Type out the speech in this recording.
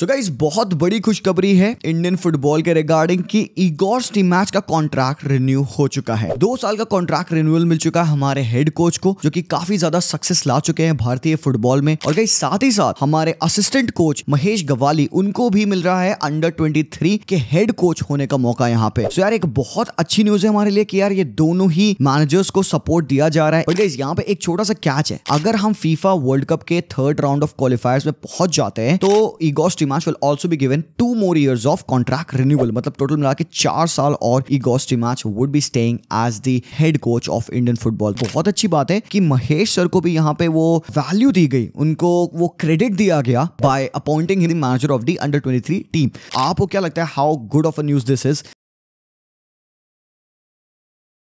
So guys बहुत बड़ी खुशखबरी है इंडियन फुटबॉल के रिगार्डिंग कि इगोर मैच का कॉन्ट्रैक्ट रिन्यू हो चुका है। दो साल का कॉन्ट्रैक्ट रिन्यूअल मिल चुका है हमारे हेड कोच को, जो कि काफ़ी ज़्यादा सक्सेस ला चुके हैं भारतीय फुटबॉल में। और गाइस साथ ही साथ हमारे असिस्टेंट कोच महेश गवाली, उनको भी मिल रहा है अंडर 23 के हेड कोच होने का मौका यहाँ पे। सो यार, एक बहुत अच्छी न्यूज़ है हमारे लिए कि यार ये दोनों ही मैनेजर्स को सपोर्ट दिया जा रहा है। और गाइस यहाँ पे एक छोटा सा कैच है। अगर हम फीफा वर्ल्ड कप के थर्ड राउंड ऑफ़ क्वालिफायर्स में पहुँच जाते हैं तो Igor Stimac will also be given two more years of contract renewal मतलब टोटल मिला के चार साल और Igor Stimac would be staying as the head coach of Indian football बहुत अच्छी बात है कि महेश सर को भी यहाँ पे वो वैल्यू दी गई उनको वो क्रेडिट दिया गया by appointing him manager of the under 23 team आपको क्या लगता है how good of a news this is